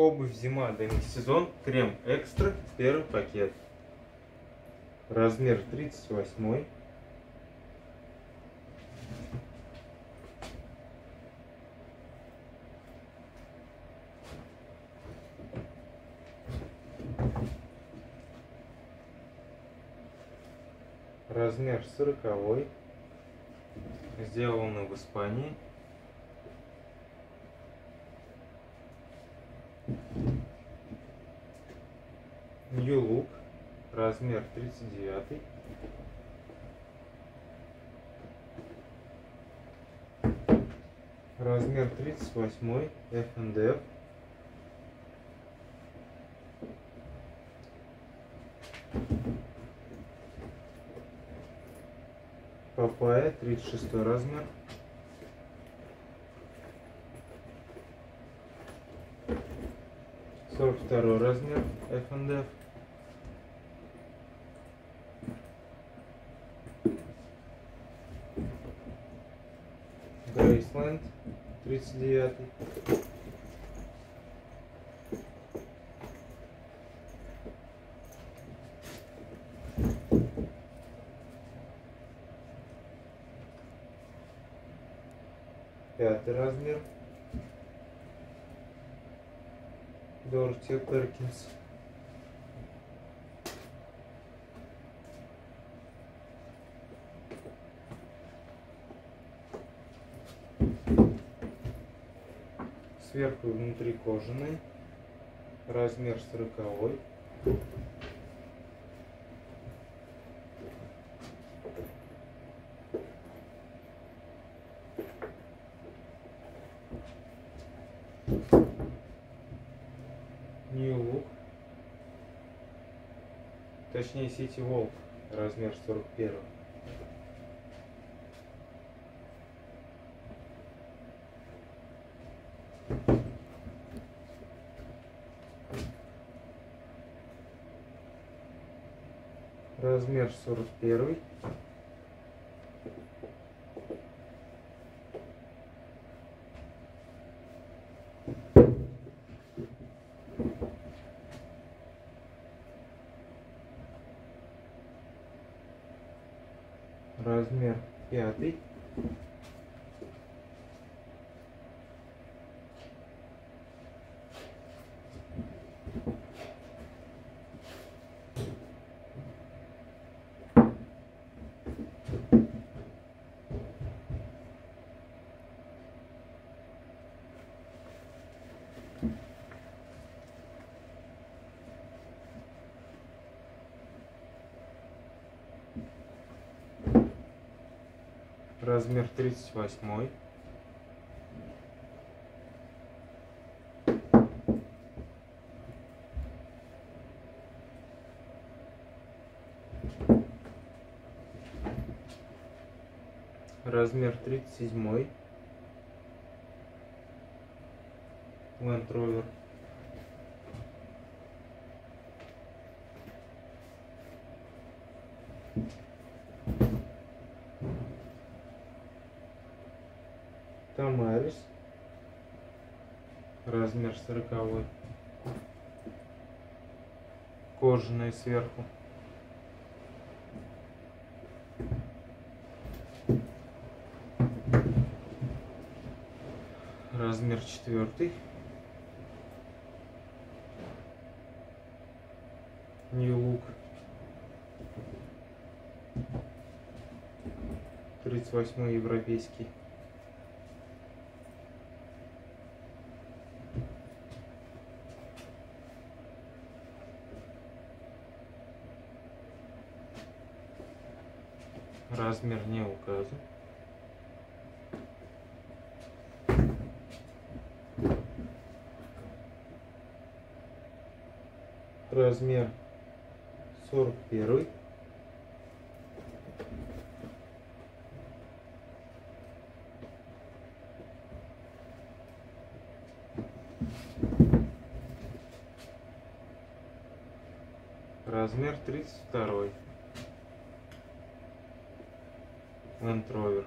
Обувь зима демисезон. Крем экстра. Первый пакет. Размер 38. Размер 40. Сделано в Испании. New Look, размер 39. Размер 38, F&F. Папайя, 36 размер. Сорок второй размер F&F. Грейсленд, 39. Пятый размер. Дорти Перкинс. Сверху и внутри кожаный. Размер сороковой. Look. Точнее City Walk. Размер 41. Размер 41. Размер пятый. Размер 38. Размер 37. Land Rover. Тамарис. Размер 40. Кожаный сверху. Размер четвертый. New Look. 38 европейский. Размер не указан. Размер 41. Размер 32. Land Rover.